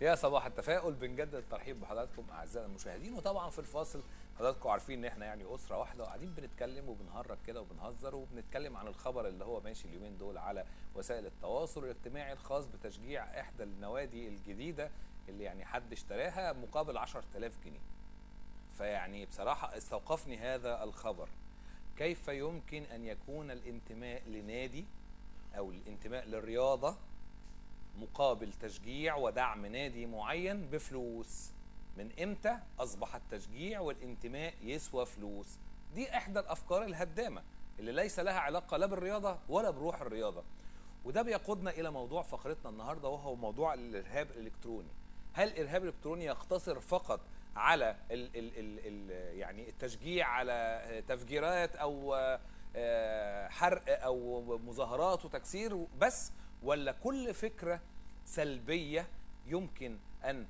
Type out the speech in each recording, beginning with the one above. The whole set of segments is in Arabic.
يا صباح التفاؤل بنجدد الترحيب بحضراتكم اعزائنا المشاهدين وطبعا في الفاصل حضراتكم عارفين إن إحنا يعني أسرة واحدة وقاعدين بنتكلم وبنهرج كده وبنهزر وبنتكلم عن الخبر اللي هو ماشي اليومين دول على وسائل التواصل الاجتماعي الخاص بتشجيع إحدى النوادي الجديدة اللي يعني حد اشتراها مقابل 10000 جنيه. فيعني بصراحة استوقفني هذا الخبر. كيف يمكن أن يكون الانتماء لنادي أو الانتماء للرياضة مقابل تشجيع ودعم نادي معين بفلوس. من إمتى أصبح التشجيع والانتماء يسوى فلوس؟ دي إحدى الأفكار الهدامة اللي ليس لها علاقة لا بالرياضة ولا بروح الرياضة. وده بيقودنا إلى موضوع فقرتنا النهارده وهو موضوع الإرهاب الإلكتروني. هل الإرهاب الإلكتروني يقتصر فقط على ال ال ال ال يعني التشجيع على تفجيرات أو آه، حرق أو مظاهرات وتكسير بس ولا كل فكرة سلبية يمكن أن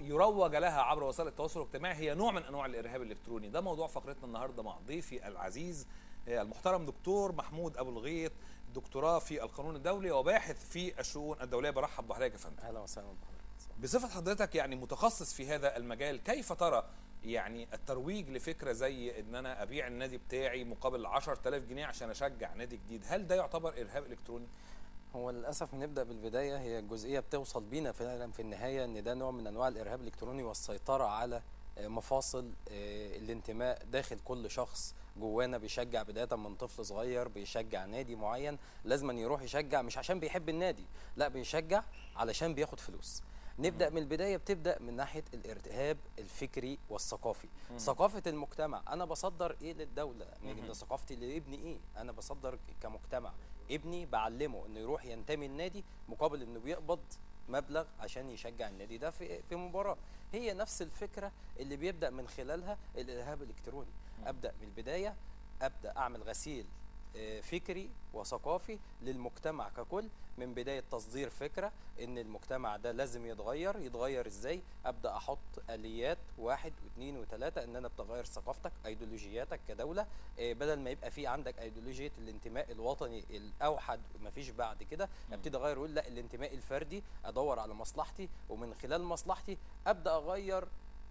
يروج لها عبر وسائل التواصل الاجتماعي. هي نوع من أنواع الإرهاب الإلكتروني. ده موضوع فقرتنا النهارده مع ضيفي العزيز آه، المحترم دكتور محمود أبو الغيط دكتوراه في القانون الدولي وباحث في الشؤون الدولية. برحب بحضرتك يا فندم. أهلا وسهلا بحضرتك. بصفة حضرتك يعني متخصص في هذا المجال كيف ترى يعني الترويج لفكرة زي إن أنا أبيع النادي بتاعي مقابل 10000 جنيه عشان أشجع نادي جديد؟ هل ده يعتبر إرهاب إلكتروني؟ هو للأسف نبدأ بالبداية هي الجزئية بتوصل بينا فعلا في النهاية إن ده نوع من أنواع الإرهاب الإلكتروني والسيطرة على آه، مفاصل آه، الانتماء داخل كل شخص جوانا بيشجع بداية من طفل صغير بيشجع نادي معين لازم يروح يشجع مش عشان بيحب النادي لا بيشجع علشان بياخد فلوس. نبدأ من البداية بتبدأ من ناحية الارتهاب الفكري والثقافي. ثقافة المجتمع أنا بصدر إيه للدولة؟ من ثقافتي لابني إيه؟ أنا بصدر كمجتمع. ابني بعلمه إنه يروح ينتمي النادي مقابل إنه بيقبض مبلغ عشان يشجع النادي ده في في مباراة. هي نفس الفكرة اللي بيبدأ من خلالها الإرهاب الإلكتروني. أبدأ من البداية أبدأ أعمل غسيل فكري وثقافي للمجتمع ككل. من بداية تصدير فكرة إن المجتمع ده لازم يتغير. يتغير إزاي؟ أبدأ أحط آليات واحد واثنين وثلاثة إن أنا بتغير ثقافتك أيديولوجياتك كدولة. آه، بدل ما يبقى في عندك أيديولوجية الانتماء الوطني الأوحد مفيش بعد كده أبتدي أغير أقول لأ الانتماء الفردي أدور على مصلحتي ومن خلال مصلحتي أبدأ أغير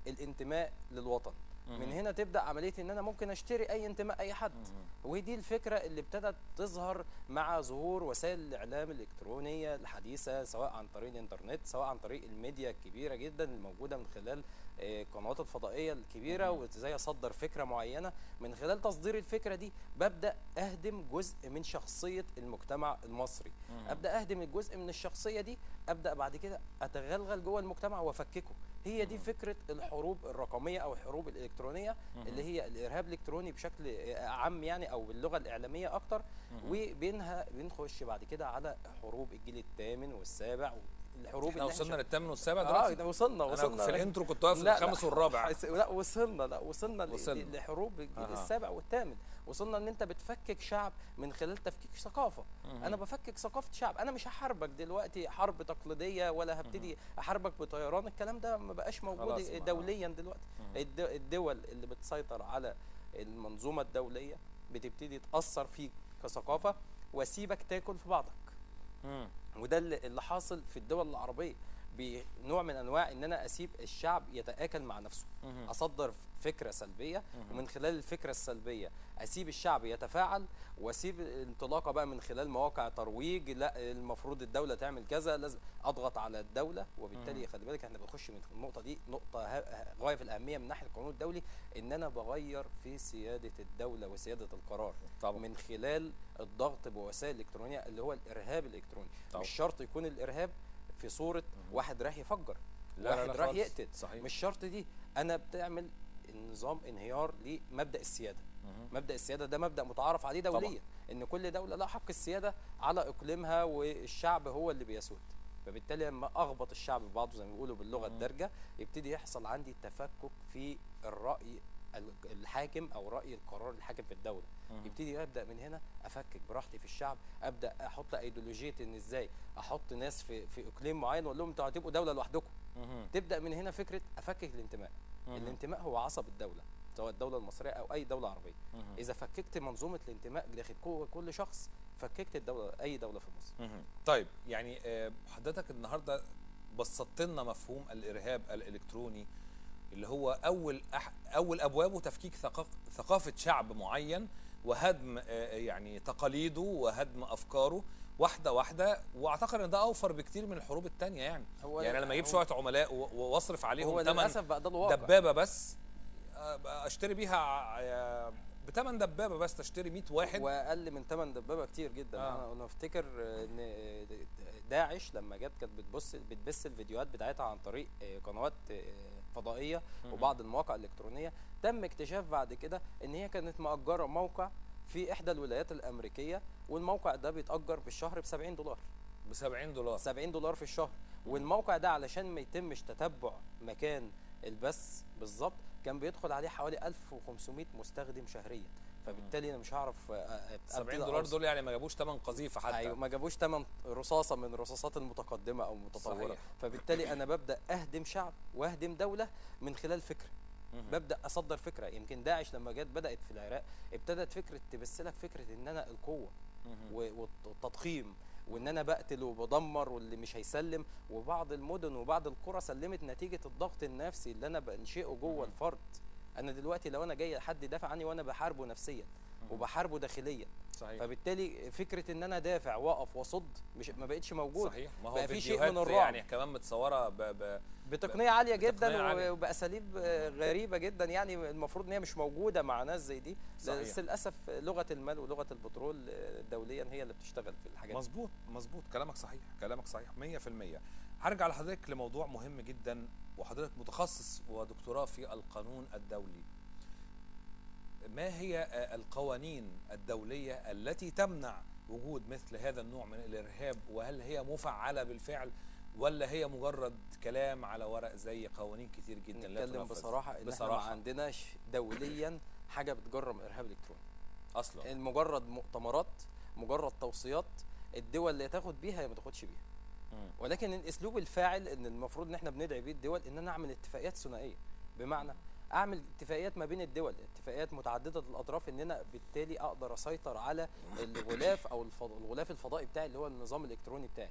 الانتماء للوطن. من هنا تبدأ عملية إن أنا ممكن أشتري أي انتماء أي حد. ودي الفكرة اللي ابتدت تظهر مع ظهور وسائل الإعلام الإلكترونية الحديثة سواء عن طريق الإنترنت سواء عن طريق الميديا الكبيرة جدا الموجوده من خلال آه، القنوات الفضائية الكبيرة وإزاي أصدر فكرة معينة. من خلال تصدير الفكرة دي ببدأ أهدم جزء من شخصية المجتمع المصري. أبدأ أهدم الجزء من الشخصية دي أبدأ بعد كده أتغلغل جوه المجتمع وأفككه. هي دي فكرة الحروب الرقمية أو الحروب الإلكترونية اللي هي الإرهاب الإلكتروني بشكل عام يعني أو باللغة الإعلامية أكتر. وبينها بنخش بعد كده على حروب الجيل الثامن والسابع الحروب إحنا اللي وصلنا للثامن والسابع آه دلوقتي؟ ده وصلنا أنا وصلنا. في الإنترو كنت واقف الخامس والرابع. لا وصلنا لا وصلنا, وصلنا. لحروب الجيل. السابع والثامن. وصلنا إن أنت بتفكك شعب من خلال تفكيك ثقافة. أنا بفكك ثقافة شعب. أنا مش هحاربك دلوقتي حرب تقليدية ولا هبتدي أحاربك بطيران. الكلام ده ما بقاش موجود دوليا دلوقتي. الد- الدول اللي بتسيطر على المنظومة الدولية بتبتدي تأثر فيك كثقافة واسيبك تاكل في بعضك. مم. وده اللي حاصل في الدول العربية. بنوع من أنواع إن أنا أسيب الشعب يتآكل مع نفسه. أصدر فكرة سلبية ومن خلال الفكرة السلبية أسيب الشعب يتفاعل وأسيب الانطلاقه بقى من خلال مواقع ترويج لا المفروض الدولة تعمل كذا لازم أضغط على الدولة وبالتالي خلي بالك إحنا بنخش من النقطة دي نقطة غاية في الأهمية من ناحية القانون الدولي إن أنا بغير في سيادة الدولة وسيادة القرار طبعا. من خلال الضغط بوسائل إلكترونية اللي هو الإرهاب الإلكتروني طبعا. مش شرط يكون الإرهاب في صورة واحد راح يفجر لا، واحد خالص. يقتل. صحيح. مش شرط دي. أنا بتعمل نظام انهيار لمبدأ السيادة. مبدأ السيادة ده مبدأ متعارف عليه طبعا. دوليا إن كل دولة لها حق السيادة على إقليمها والشعب هو اللي بيسود. فبالتالي لما اخبط الشعب في بعضه زي ما بيقولوا باللغة الدارجة يبتدي يحصل عندي تفكك في الرأي ال- الحاكم أو رأي القرار الحاكم في الدولة. يبتدي ابدا من هنا أفكك براحتي في الشعب أبدأ أحط ايديولوجيه إن إزاي؟ أحط ناس في في إقليم معين وأقول لهم أنتوا هتبقوا دولة لوحدكم. تبدأ من هنا فكرة أفكك الانتماء. الانتماء هو عصب الدولة سواء الدولة المصرية أو أي دولة عربية. إذا فككت منظومة الانتماء داخل كل شخص فككت الدولة أي دولة في مصر. مهم. طيب يعني آه، حضرتك النهارده بسطت لنا مفهوم الإرهاب الإلكتروني اللي هو أول أح أول أبوابه تفكيك ثقاف- ثقافة شعب معين وهدم آه، يعني تقاليده وهدم أفكاره واحدة واحدة. وأعتقد إن ده أوفر بكتير من الحروب التانية يعني. هو يعني لما أجيب شوية عملاء وأصرف عليهم ثمن دبابة بس آه، أشتري بيها بثمن دبابة بس تشتري 100 واحد. وأقل من 8 دبابة كتير جدا. آه. أنا أنا أفتكر إن داعش لما جت كانت بتبص بتبث الفيديوهات بتاعتها عن طريق قنوات فضائية. وبعض المواقع الإلكترونية تم اكتشاف بعد كده إن هي كانت مأجرة موقع في إحدى الولايات الأمريكية والموقع ده بيتأجر في الشهر ب 70 دولار. ب 70 دولار. 70 دولار في الشهر. والموقع ده علشان ما يتمش تتبع مكان البث بالظبط كان بيدخل عليه حوالي 1500 مستخدم شهريا. فبالتالي أنا مش هعرف آه، آه، 70 أبتدي دولار. دول يعني ما جابوش ثمن قذيفة حتى أيوه ما جابوش ثمن رصاصة من الرصاصات المتقدمة أو المتطوره صحيح. فبالتالي أنا ببدأ أهدم شعب وأهدم دولة من خلال فكره. ببدأ أصدر فكرة يمكن داعش لما جت بدأت في العراق ابتدت فكرة تبث لك فكرة إن أنا القوة والتضخيم وإن أنا بقتل وبدمر واللي مش هيسلم وبعض المدن وبعض القرى سلمت نتيجة الضغط النفسي اللي أنا بنشئه جوه. الفرد أنا دلوقتي لو أنا جاي حد يدافع عني وأنا بحاربه نفسيا. وبحاربه داخليا صحيح فبالتالي فكرة إن أنا دافع وأقف وأصد مش ما بقتش موجوده صحيح ما هو بقى في شيء من الرعب. يعني كمان متصورة ب... ب... بتقنية عالية بتقنية جدا عالية. وبأساليب غريبة جدا يعني المفروض إن هي مش موجودة مع ناس زي دي صحيح. بس للأسف لغة المال ولغة البترول دوليا هي اللي بتشتغل في الحاجات. مظبوط مظبوط كلامك صحيح كلامك صحيح 100% هرجع لحضرتك لموضوع مهم جدا وحضرتك متخصص ودكتوراه في القانون الدولي. ما هي آه، القوانين الدولية التي تمنع وجود مثل هذا النوع من الإرهاب؟ وهل هي مفعلة بالفعل ولا هي مجرد كلام على ورق زي قوانين كتير جدا لا نتكلم تنفذ بصراحة إن إحنا ما بصراحة. عندناش دوليا حاجة بتجرم إرهاب إلكتروني. أصلا. مجرد مؤتمرات مجرد توصيات الدول اللي تاخد بيها هي ما تاخدش بيها. ولكن الأسلوب الفاعل إن المفروض إن إحنا بندعي بيه الدول إن أنا أعمل اتفاقيات ثنائية. بمعنى أعمل اتفاقيات ما بين الدول اتفاقيات متعددة الأطراف إن أنا بالتالي أقدر أسيطر على الغلاف أو. الغلاف الفضائي بتاعي اللي هو النظام الإلكتروني بتاعي.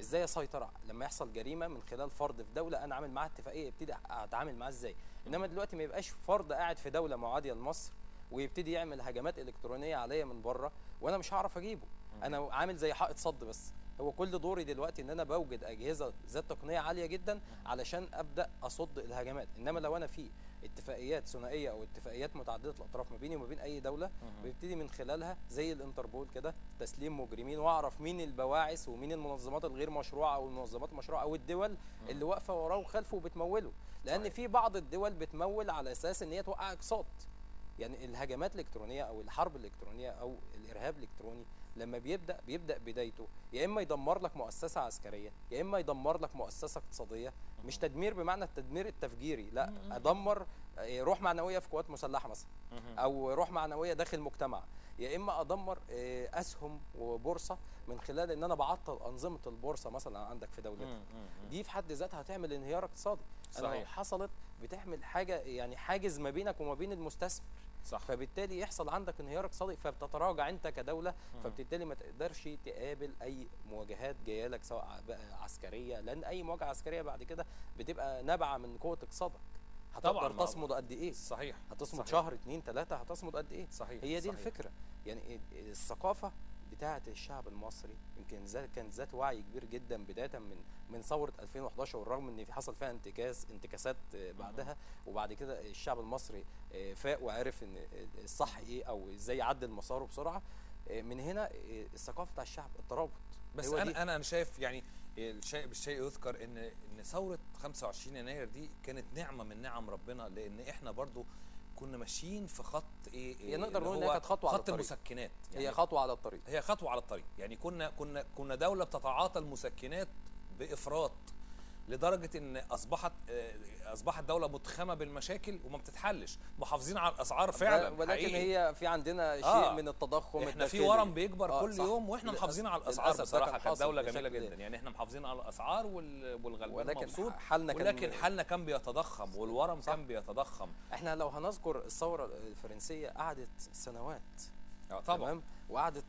إزاي أسيطر؟ لما يحصل جريمة من خلال فرد في دولة أنا عامل معاه اتفاقية ابتدي أتعامل معاه إزاي. إنما دلوقتي ما يبقاش فرد قاعد في دولة معادية لمصر ويبتدي يعمل هجمات إلكترونية عليا من بره وأنا مش هعرف أجيبه. أنا عامل زي حائط صد بس. هو كل دوري دلوقتي إن أنا بوجد أجهزة ذات تقنية عالية جدا علشان أبدأ أصد الهجمات إنما لو أنا في اتفاقيات ثنائية أو اتفاقيات متعددة الأطراف ما بيني وما بين أي دولة. بيبتدي من خلالها زي الإنتربول كده تسليم مجرمين وأعرف مين البواعث ومين المنظمات الغير مشروعة أو المنظمات المشروعة أو الدول اللي واقفة وراه وخلفه وبتموله لأن صحيح. في بعض الدول بتمول على أساس إن هي توقع إقساط يعني الهجمات الإلكترونية أو الحرب الإلكترونية أو الإرهاب الإلكتروني لما بيبدأ بيبدأ بدايته يا إما يدمر لك مؤسسة عسكرية يا إما يدمر لك مؤسسة اقتصادية مش تدمير بمعنى التدمير التفجيري لا. أدمر آه، روح معنوية في قوات مسلحة مثلا. أو روح معنوية داخل مجتمع يا إما أدمر آه، أسهم وبورصة من خلال إن أنا بعطل أنظمة البورصة مثلا عندك في دولتك. دي في حد ذاتها هتعمل انهيار اقتصادي أنا لو صحيح. حصلت بتعمل حاجة يعني حاجز ما بينك وما بين المستثمر صح. فبالتالي يحصل عندك انهيار اقتصادي فبتتراجع انت كدولة. فبالتالي ما تقدرش تقابل أي مواجهات جاية لك سواء عسكرية لأن أي مواجهة عسكرية بعد كده بتبقى نابعة من قوة اقتصادك. هتقدر تصمد قد إيه؟ صحيح. هتصمد صحيح. شهر اتنين تلاتة هتصمد قد إيه؟ صحيح هي دي صحيح. الفكرة. يعني ال- الثقافة بتاعة الشعب المصري يمكن ذات كانت ذات وعي كبير جدا بداية من من ثورة 2011 والرغم إن في حصل فيها انتكاس انتكاسات بعدها وبعد كده الشعب المصري آه، فاق وعرف إن الصح إيه أو إزاي يعدل مساره بسرعة. آه، من هنا آه، الثقافة بتاع الشعب الترابط. بس دي. أنا أنا أنا شايف يعني الشيء بالشيء يذكر إن إن ثورة 25 يناير دي كانت نعمة من نعم ربنا لأن إحنا برضو كنا ماشيين في خط إيه, إيه نقدر نقول هي كانت على خط الطريق. المسكنات. هي خطوة على الطريق. هي خطوة على الطريق. يعني كنا كنا كنا دولة بتتعاطى المسكنات بإفراط. لدرجة إن أصبحت آه، أصبحت دولة متخمة بالمشاكل وما بتتحلش محافظين على الأسعار فعلا ولكن حقيقي. هي في عندنا شيء آه. من التضخم إحنا في. ورم بيكبر آه، كل صح. يوم وإحنا محافظين على الأسعار بصراحه كان كانت دولة جميلة جدا يعني إحنا محافظين على الأسعار وال- والغلبان ولكن مبسوط حالنا كان ولكن حالنا كان بيتضخم والورم صح. كان بيتضخم إحنا لو هنذكر الثورة الفرنسية قعدت سنوات آه، طبعا. تمام؟ وقعدت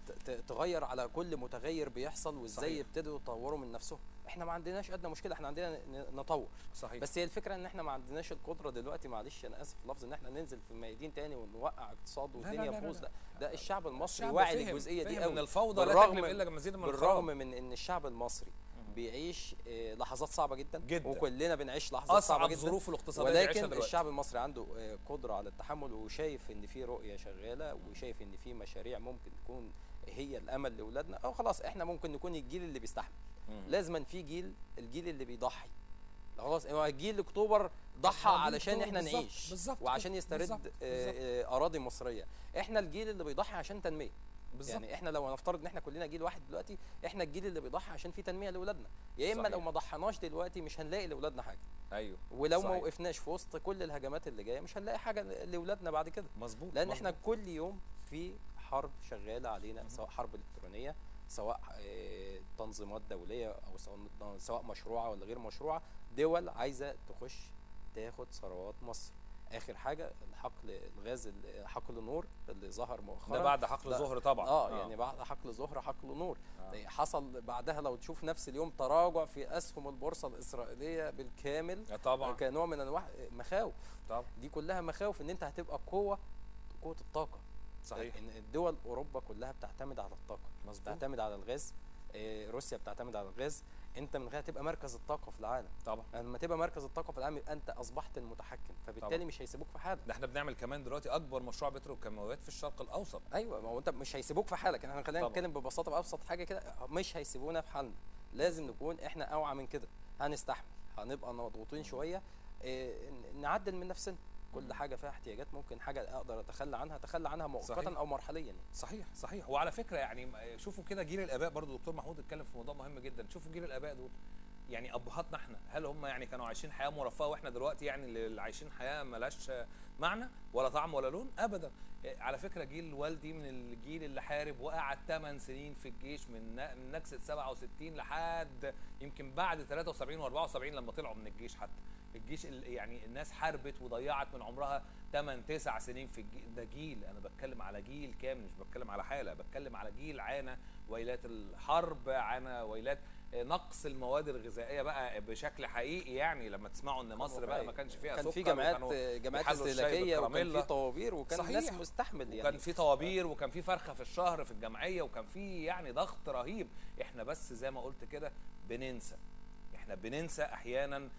تغير على كل متغير بيحصل وازاي. يبتدوا يطوروا من نفسهم. إحنا ما عندناش ادنى مشكلة إحنا عندنا نطور. صحيح. بس هي الفكرة ان إحنا ما عندناش القدرة دلوقتي معلش أنا آسف في اللفظ ان إحنا ننزل في ميادين تاني ونوقع اقتصاد والدنيا لا، لا، تبوظ لا. لا ده الشعب المصري الشعب واعي للجزئية دي قوي إن الفوضى لا بالرغم- تجلب إلا مزيد من بالرغم من إن الشعب المصري بيعيش آه، لحظات صعبة جدا, جدا. وكلنا بنعيش لحظات صعبة جدا. ظروف الاقتصادية ولكن الشعب المصري عنده آه، قدرة على التحمل وشايف إن في رؤية شغالة وشايف إن في مشاريع ممكن تكون هي الأمل لأولادنا. أو خلاص إحنا ممكن نكون الجيل اللي بيستحمل. لازما في جيل الجيل اللي بيضحي. خلاص هو جيل أكتوبر ضحى علشان إحنا بالظبط، نعيش بالظبط وعشان يسترد بالظبط، آه، بالظبط. آه، أراضي مصرية. إحنا الجيل اللي بيضحي عشان تنمية. بالظبط. يعني إحنا لو نفترض إن إحنا كلنا جيل واحد دلوقتي إحنا الجيل اللي بيضحي عشان في تنمية لأولادنا. يا إما. لو ما ضحناش دلوقتي مش هنلاقي لأولادنا حاجة. أيوه. ولو ما صحيح. وقفناش في وسط كل الهجمات اللي جاية مش هنلاقي حاجة لأولادنا بعد كده. مظبوط لأن مظبوط. إحنا كل يوم في حرب شغالة علينا سواء حرب إلكترونية سواء آه، تنظيمات دولية أو سواء- سواء مشروعة ولا غير مشروعة دول عايزة تخش تاخد ثروات مصر. آخر حاجة الحقل الغاز ال- حقل نور اللي ظهر مؤخرا. ده بعد حقل. ظهر طبعا. آه يعني بعد حقل ظهر حقل نور. آه. حصل بعدها لو تشوف نفس اليوم تراجع في أسهم البورصة الإسرائيلية بالكامل. آه، طبعا. كنوع من أنواع مخاوف. طبعا. دي كلها مخاوف إن أنت هتبقى قوة قوة الطاقة. صحيح. إن الدول أوروبا كلها بتعتمد على الطاقة. مظبوط. بتعتمد على الغاز. آه، روسيا بتعتمد على الغاز. انت من غير تبقى مركز الطاقة في العالم. طبعا. لما تبقى مركز الطاقة في العالم يبقى انت اصبحت المتحكم. فبالتالي طبعا. مش هيسيبوك في حالك. ده إحنا بنعمل كمان دلوقتي أكبر مشروع بتروكيماويات في الشرق الأوسط. أيوه ما هو انت مش هيسيبوك في حالك. إحنا خلينا. نتكلم ببساطة بأبسط حاجة كده. مش هيسيبونا في حالنا. لازم نكون إحنا أوعى من كده. هنستحمل. هنبقى مضغوطين شوية. إيه نعدل من نفسنا. كل حاجة فيها احتياجات ممكن حاجة أقدر أتخلى عنها أتخلى عنها مؤقتا. أو مرحليا يعني. صحيح صحيح. وعلى فكرة يعني شوفوا كده جيل الآباء برضو دكتور محمود اتكلم في موضوع مهم جدا. شوفوا جيل الآباء دول يعني أبهاتنا إحنا. هل هم يعني كانوا عايشين حياة مرفهة وإحنا دلوقتي يعني اللي عايشين حياة ملهاش معنى ولا طعم ولا لون؟ ابدا. على فكرة جيل والدي من الجيل اللي حارب وقعد 8 سنين في الجيش من نكسة 67 لحد يمكن بعد 73 و74 لما طلعوا من الجيش حتى. الجيش ال- يعني الناس حاربت وضيعت من عمرها 8 9 سنين في الجيل ده جيل. أنا بتكلم على جيل كامل مش بتكلم على حالة. بتكلم على جيل عانى ويلات الحرب عانى ويلات نقص المواد الغذائية بقى بشكل حقيقي. يعني لما تسمعوا إن مصر بقى ما كانش فيها كان سكر في بيحلوا الشاي استهلاكية وكان. في طوابير وكان صحيح. الناس مستحمل يعني. وكان في طوابير وكان في فرخة في الشهر في الجمعية وكان في يعني ضغط رهيب. إحنا بس زي ما قلت كده بننسى. إحنا بننسى أحيانا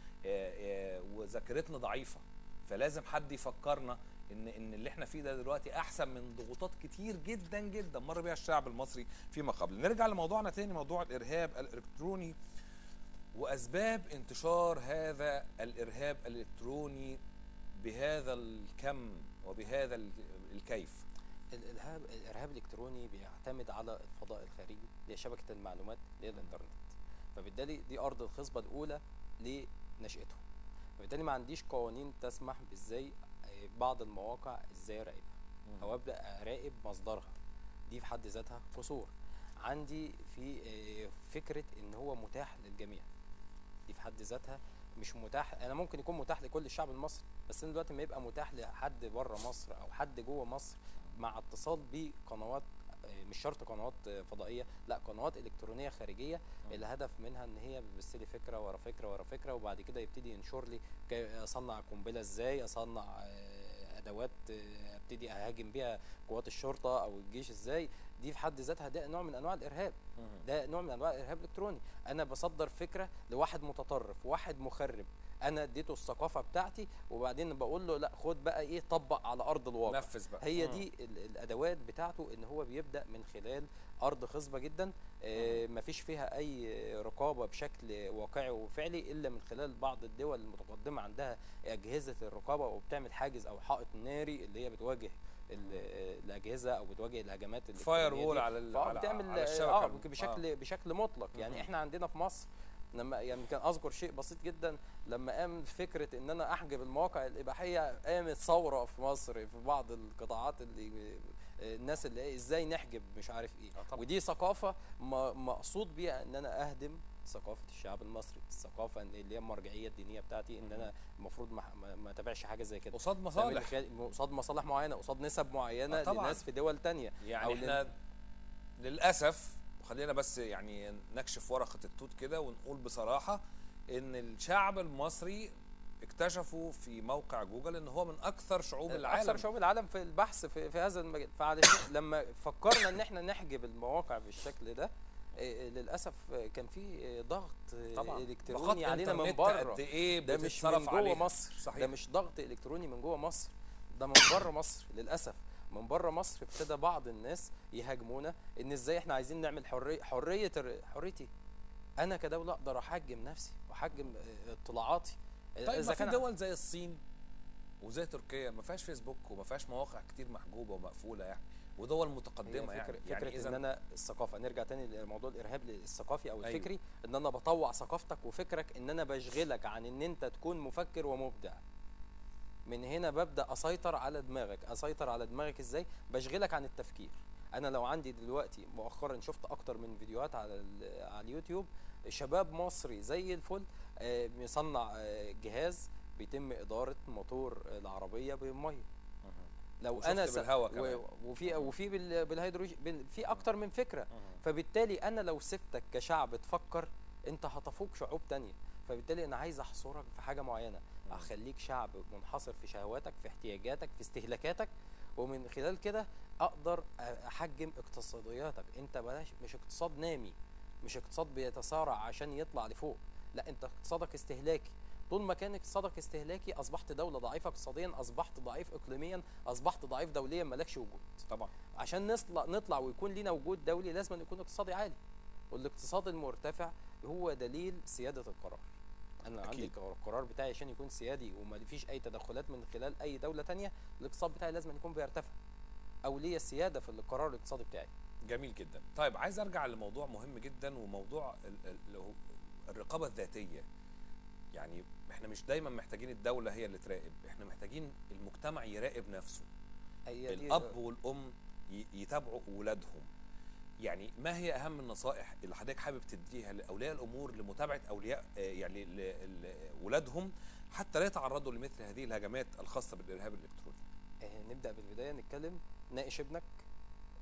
وذاكرتنا ضعيفة. فلازم حد يفكرنا إن إن اللي إحنا فيه ده دلوقتي أحسن من ضغوطات كتير جدا جدا. مر بيها الشعب المصري فيما قبل. نرجع لموضوعنا تاني موضوع الإرهاب الإلكتروني. وأسباب انتشار هذا الإرهاب الإلكتروني بهذا الكم وبهذا ال- الكيف. الإرهاب الإرهاب الإلكتروني بيعتمد على الفضاء الخارجي اللي هي شبكة المعلومات اللي هي الإنترنت. فبالتالي دي أرض الخصبة الأولى لنشاته فبالتالي ما عنديش قوانين تسمح بإزاي آه، بعض المواقع إزاي أراقبها أو أبدأ أراقب مصدرها. دي في حد ذاتها قصور. عندي في آه، فكرة إن هو متاح للجميع. دي في حد ذاتها مش متاح. أنا ممكن يكون متاح لكل الشعب المصري بس أنا دلوقتي ما يبقى متاح لحد بره مصر أو حد جوه مصر مع اتصال بقنوات مش شرط قنوات آه، فضائية لا قنوات إلكترونية خارجية الهدف منها إن هي بتبث لي فكرة ورا فكرة ورا فكرة وبعد كده يبتدي ينشر لي أصنع قنبلة إزاي أصنع آه، أدوات آه، أبتدي أهاجم بيها قوات الشرطة أو الجيش إزاي. دي في حد ذاتها ده نوع من أنواع الإرهاب. ده نوع من أنواع الإرهاب الالكتروني أنا بصدر فكرة لواحد متطرف واحد مخرب. أنا اديته الثقافه بتاعتي وبعدين بقول له لا خد بقى إيه طبق على ارض الواقع نفذ بقى هي. دي ال- الادوات بتاعته ان هو بيبدأ من خلال ارض خصبة جدا آه، مفيش فيها اي رقابة بشكل واقعي وفعلي الا من خلال بعض الدول المتقدمة عندها اجهزة الرقابة وبتعمل حاجز أو حائط ناري اللي هي بتواجه ال- الاجهزة أو بتواجه الهجمات فاير وول. على على, بتعمل على الشبكة الم- بشكل بشكل مطلق يعني. إحنا عندنا في مصر لما يعني كان أذكر شيء بسيط جدا لما قام فكرة إن أنا أحجب المواقع الإباحية قامت ثورة في مصر في بعض القطاعات اللي الناس اللي إزاي نحجب مش عارف إيه. آه طبعا. ودي ثقافة مقصود بيها إن أنا أهدم ثقافة الشعب المصري الثقافه اللي هي المرجعية الدينية بتاعتي إن أنا المفروض ما أتابعش حاجة زي كده. قصاد مصالح. قصاد مصالح معينة قصاد نسب معينة آه. لناس في دول تانية. يعني إحنا للأسف خلينا بس يعني نكشف ورقة التوت كده ونقول بصراحة إن الشعب المصري اكتشفوا في موقع جوجل إن هو من أكثر شعوب العالم. أكثر شعوب العالم في البحث في, في هذا المجال فعلشان لما فكرنا إن إحنا نحجب المواقع بالشكل ده إيه، للأسف كان في ضغط طبعا. إلكتروني علينا من بره. قد إيه ده مش من جوه عليها. مصر. صحيح. ده مش ضغط إلكتروني من جوه مصر. ده من بره مصر للأسف. من بره مصر ابتدى بعض الناس يهاجمونا إن إزاي إحنا عايزين نعمل حريه حرية حريتي. أنا كدولة أقدر أحجم نفسي وأحجم آه، اطلاعاتي. طيب في كان- دول زي الصين وزي تركيا ما فيهاش فيسبوك وما فيهاش مواقع كتير محجوبة ومقفولة يعني ودول هي متقدمه فكرة, يعني. فكرة يعني إن اذا أنا الثقافة نرجع تاني لموضوع الإرهاب الثقافي أو أيوة. الفكري إن أنا بطوع ثقافتك وفكرك إن أنا بشغلك عن إن أنت تكون مفكر ومبدع. من هنا ببدأ أسيطر على دماغك. أسيطر على دماغك إزاي؟ بشغلك عن التفكير. أنا لو عندي دلوقتي مؤخرا شفت أكتر من فيديوهات على على اليوتيوب شباب مصري زي الفل آه، مصنع آه، جهاز بيتم إدارة موتور العربية بالمية. لو أنا س- و-. وفي وفي بال- بالهيدروجين بال- في أكتر من فكرة. فبالتالي أنا لو سبتك كشعب تفكر أنت هتفوق شعوب تانية. فبالتالي أنا عايز أحصرك في حاجة معينة. أخليك شعب منحصر في شهواتك في احتياجاتك في استهلاكاتك ومن خلال كده أقدر أحجم اقتصادياتك. أنت بلاش مش اقتصاد نامي مش اقتصاد بيتسارع عشان يطلع لفوق. لا أنت اقتصادك استهلاكي. طول ما كان اقتصادك استهلاكي أصبحت دولة ضعيفة اقتصاديا أصبحت ضعيف اقليميا أصبحت ضعيف دوليا مالكش وجود. طبعا. عشان نطلع نطلع ويكون لنا وجود دولي لازم يكون اقتصادي عالي. والإقتصاد المرتفع هو دليل سيادة القرار. أنا عندي أكيد. القرار بتاعي عشان يكون سيادي وما فيش أي تدخلات من خلال أي دولة تانية الاقتصاد بتاعي لازم يكون بيرتفع. أو ليا السياده في القرار الاقتصادي بتاعي. جميل جدا. طيب عايز أرجع لموضوع مهم جدا وموضوع الرقابة الذاتية. يعني إحنا مش دايما محتاجين الدولة هي اللي تراقب إحنا محتاجين المجتمع يراقب نفسه. الأب والأم يتابعوا اولادهم يعني ما هي أهم النصائح اللي حضرتك حابب تديها لأولياء الأمور لمتابعة أولياء آه، يعني لاولادهم حتى لا يتعرضوا لمثل هذه الهجمات الخاصة بالإرهاب الإلكتروني؟ آه، نبدأ بالبداية نتكلم. ناقش ابنك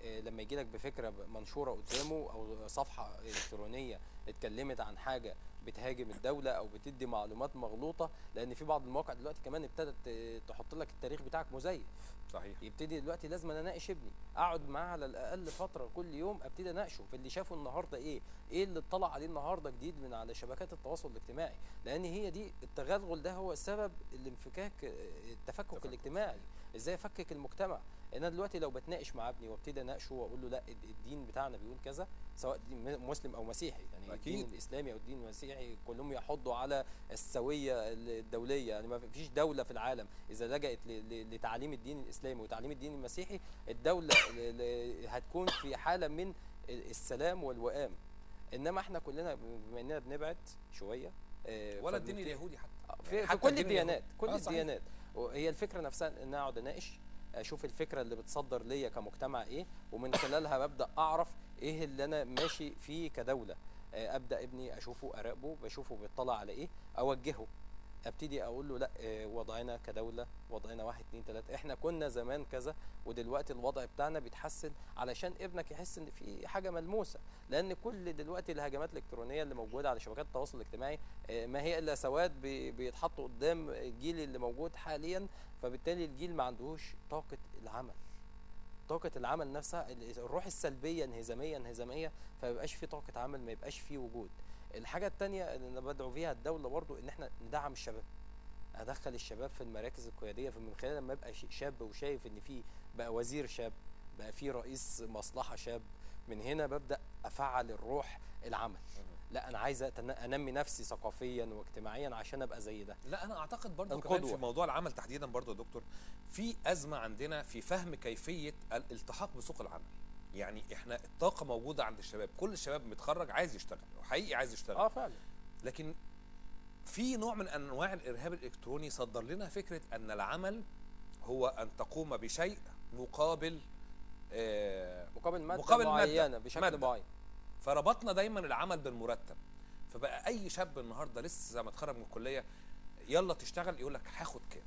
آه، لما يجي لك بفكره منشورة قدامه أو صفحة إلكترونية اتكلمت عن حاجة بتهاجم الدولة أو بتدي معلومات مغلوطة لأن في بعض المواقع دلوقتي كمان ابتدت تحط لك التاريخ بتاعك مزيف. صحيح. يبتدي دلوقتي لازم أنا أناقش ابني. أقعد معاه على الأقل فترة كل يوم أبتدي أناقشه في اللي شافه النهارده إيه؟ إيه اللي اطلع عليه النهارده جديد من على شبكات التواصل الاجتماعي؟ لأن هي دي التغلغل ده هو سبب الانفكاك التفكك تفكك. الاجتماعي. إزاي أفكك المجتمع؟ أنا دلوقتي لو بتناقش مع ابني وأبتدي أناقشه وأقول له لأ الد- الدين بتاعنا بيقول كذا سواء دين مسلم أو مسيحي يعني أكيد. الدين الإسلامي أو الدين المسيحي كلهم يحضوا على السوية الدولية يعني ما فيش دولة في العالم إذا لجأت لتعليم الدين الإسلامي وتعليم الدين المسيحي الدولة هتكون في حالة من السلام والوئام إنما إحنا كلنا بما إننا بنبعد شوية آه، ولا الدين فبنبتدي- اليهودي حتى في, يعني في حتى كل الدين الديانات. كل آه،. الديانات هي الفكرة نفسها إن أنا أقعد أناقش أشوف الفكرة اللي بتصدر ليا كمجتمع إيه ومن خلالها ببدأ أعرف إيه اللي أنا ماشي فيه كدولة؟ آه، ابدأ ابني اشوفه اراقبه بشوفه بيطلع على إيه؟ اوجهه. ابتدي أقول له لا آه، وضعنا كدولة وضعنا واحد اتنين تلاتة. إحنا كنا زمان كذا ودلوقتي الوضع بتاعنا بيتحسن علشان ابنك يحس ان في حاجة ملموسة. لأن كل دلوقتي الهجمات الالكترونية اللي موجودة على شبكات التواصل الاجتماعي آه، ما هي الا سواد بي- بيتحطوا قدام الجيل اللي موجود حاليا فبالتالي الجيل ما عندهوش طاقة العمل. طاقة العمل نفسها ال- الروح السلبية انهزامية انهزامية فما يبقاش في طاقة عمل ما يبقاش في وجود. الحاجة التانية اللي أنا بدعو فيها الدولة برضو إن إحنا ندعم الشباب. أدخل الشباب في المراكز القيادية فمن خلال لما ابقى شاب وشايف إن في بقى وزير شاب بقى في رئيس مصلحة شاب من هنا ببدأ أفعل الروح العمل. لا أنا عايز أنمي نفسي ثقافيا واجتماعيا عشان أبقى زي ده لا أنا أعتقد برضو كمان. في موضوع العمل تحديدا برضو يا دكتور في أزمة عندنا في فهم كيفية الالتحاق بسوق العمل يعني إحنا الطاقة موجودة عند الشباب كل الشباب متخرج عايز يشتغل وحقيقي عايز يشتغل آه فعلا لكن في نوع من أنواع الإرهاب الإلكتروني صدر لنا فكرة أن العمل هو أن تقوم بشيء مقابل آه مقابل مادة مقابل مادة. معينة بشكل مادة. معين فربطنا دايما العمل بالمرتب. فبقى أي شاب النهارده لسه متخرج من الكلية يلا تشتغل يقول لك هاخد كام؟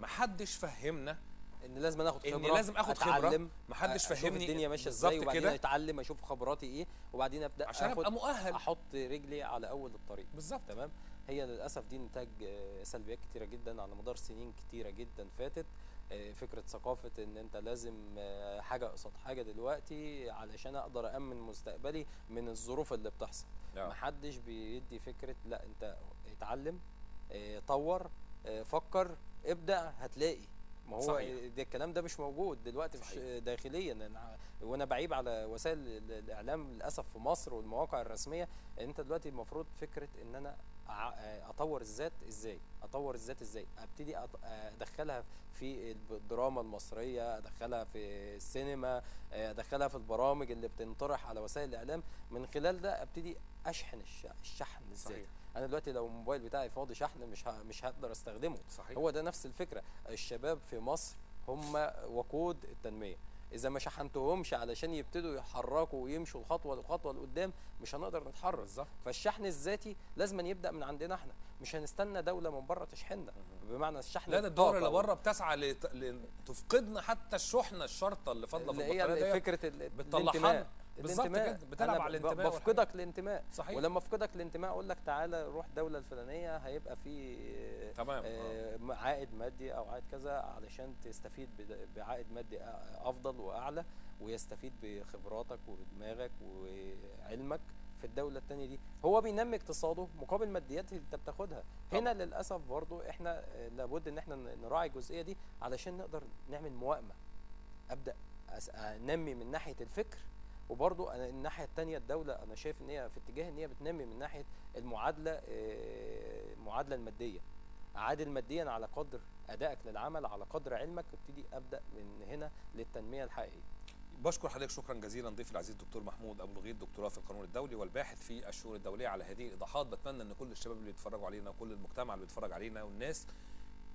محدش فهمنا إن لازم آخد خبرة لازم آخد خبرة، أتعلم، محدش أشوف فهمني الدنيا ماشية إزاي وبعدين. أتعلم أشوف خبراتي إيه وبعدين أبدأ عشان أبقى مؤهل. أحط رجلي على أول الطريق. بالظبط. تمام؟ هي للأسف دي نتاج آه، سلبيات كتيرة جدا على مدار سنين كتيرة جدا فاتت. فكرة ثقافة إن أنت لازم آه، حاجة قصاد حاجة دلوقتي علشان أقدر امن مستقبلي من الظروف اللي بتحصل آه. محدش بيدي فكرة لا أنت اتعلم آه، طور آه، فكر ابدأ هتلاقي ما هو صحيح. ده الكلام ده مش موجود دلوقتي في صحيح. ش- داخليا وأنا بعيب على وسائل ال- الإعلام للأسف في مصر والمواقع الرسمية أنت دلوقتي المفروض فكرة إن أنا أطور الذات إزاي؟ أطور الذات إزاي؟ أبتدي أط- أدخلها في الدراما المصرية أدخلها في السينما أدخلها في البرامج اللي بتنطرح على وسائل الإعلام. من خلال ده أبتدي أشحن الش- الشحن الذاتي. أنا دلوقتي لو الموبايل بتاعي فاضي شحن مش مش هقدر أستخدمه. صحيح. هو ده نفس الفكرة. الشباب في مصر هم وقود التنمية. إذا ما شحنتهمش علشان يبتدوا يحركوا ويمشوا الخطوه الخطوه لقدام مش هنقدر نتحرك. بالظبط. فالشحن الذاتي لازم يبدأ من عندنا إحنا. مش هنستنى دولة من بره تشحننا. بمعنى الشحن لا الدول اللي بره بتسعى لت- لتفقدنا حتى الشحنة الشرطة اللي فاضله في البطارية فكرة الانتماء. بالظبط الانتماء. كده، بتلعب على الانتماء بفقدك الانتماء. صحيح. ولما أفقدك الانتماء أقول لك تعالى روح الدولة الفلانيه هيبقى في تمام آه. آه، عائد مادي أو عائد كذا علشان تستفيد بعائد مادي أفضل وأعلى ويستفيد بخبراتك ودماغك وعلمك في الدولة التانية دي. هو بينمي اقتصاده مقابل ماديات انت بتاخدها. هنا للأسف برضو إحنا آه، لابد إن إحنا نراعي الجزئية دي علشان نقدر نعمل موائمة. أبدأ أنمي من ناحية الفكر وبرضو أنا الناحية التانية الدولة أنا شايف إن هي في اتجاه إن هي بتنمي من ناحية المعادلة آه، المعادلة المادية. عادل ماديا على قدر أدائك للعمل على قدر علمك وابتدي أبدأ من هنا للتنمية الحقيقية. بشكر حضرتك شكرا جزيلا ضيف العزيز الدكتور محمود أبو الغيط دكتوراه في القانون الدولي والباحث في الشؤون الدولية على هذه الإيضاحات. بتمنى إن كل الشباب اللي بيتفرجوا علينا وكل المجتمع اللي بيتفرج علينا والناس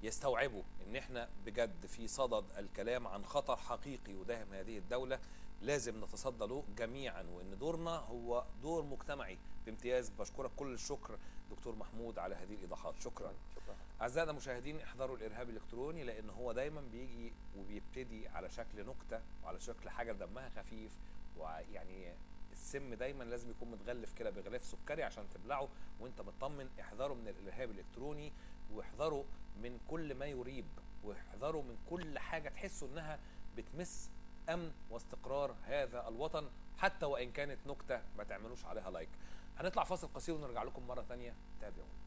يستوعبوا إن إحنا بجد في صدد الكلام عن خطر حقيقي يداهم هذه الدولة. لازم نتصدى له جميعا وإن دورنا هو دور مجتمعي. بامتياز بشكرك كل الشكر دكتور محمود على هذه الإيضاحات. شكرا. شكرا. أعزائنا المشاهدين احذروا الإرهاب الإلكتروني لأن هو دايما بيجي وبيبتدي على شكل نكتة وعلى شكل حاجة دمها خفيف ويعني السم دايما لازم يكون متغلف كده بغلاف سكري عشان تبلعه. وأنت مطمن احذروا من الإرهاب الإلكتروني واحذروا من كل ما يريب واحذروا من كل حاجة تحسوا إنها بتمس امن واستقرار هذا الوطن حتى وإن كانت نكتة ما تعملوش عليها لايك هنطلع فاصل قصير ونرجع لكم مرة ثانية تابعونا.